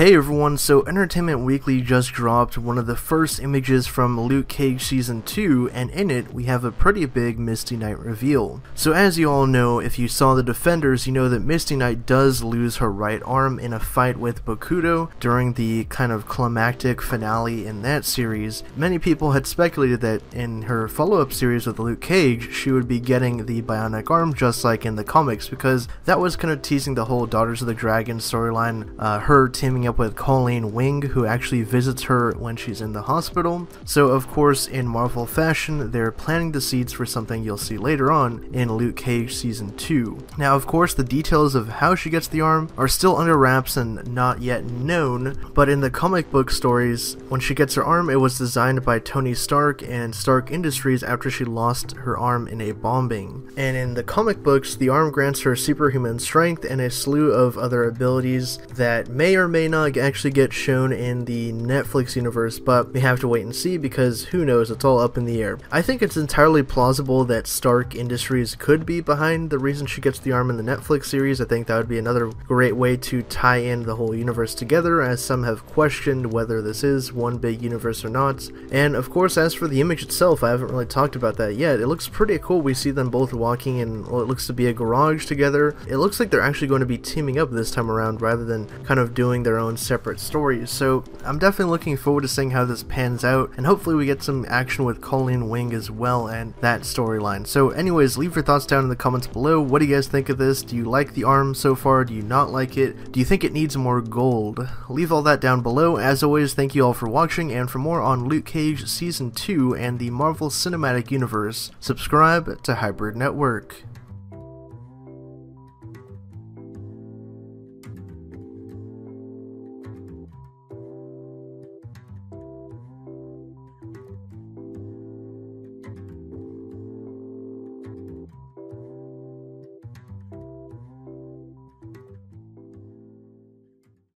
Hey everyone, so Entertainment Weekly just dropped one of the first images from Luke Cage Season 2, and in it, we have a pretty big Misty Knight reveal. So as you all know, if you saw the Defenders, you know that Misty Knight does lose her right arm in a fight with Bakuto during the kind of climactic finale in that series. Many people had speculated that in her follow-up series with Luke Cage, she would be getting the bionic arm just like in the comics, because that was kind of teasing the whole Daughters of the Dragon storyline, uh, her teaming teaming up with Colleen Wing, who actually visits her when she's in the hospital. So, of course, in Marvel fashion, they're planting the seeds for something you'll see later on in Luke Cage Season 2. Now, of course, the details of how she gets the arm are still under wraps and not yet known, but in the comic book stories, when she gets her arm, it was designed by Tony Stark and Stark Industries after she lost her arm in a bombing. And in the comic books, the arm grants her superhuman strength and a slew of other abilities that may or may not actually get shown in the Netflix universe, but we have to wait and see because who knows, it's all up in the air. I think it's entirely plausible that Stark Industries could be behind the reason she gets the arm in the Netflix series. I think that would be another great way to tie in the whole universe together, as some have questioned whether this is one big universe or not. And of course, as for the image itself, I haven't really talked about that yet. It looks pretty cool. We see them both walking in what looks to be a garage together. It looks like they're actually going to be teaming up this time around rather than kind of doing their own separate stories. So I'm definitely looking forward to seeing how this pans out, and hopefully we get some action with Colleen Wing as well and that storyline. So anyways, leave your thoughts down in the comments below. What do you guys think of this? Do you like the arm so far? Do you not like it? Do you think it needs more gold? Leave all that down below. As always, thank you all for watching, and for more on Luke Cage Season 2 and the Marvel Cinematic Universe, subscribe to Hybrid Network.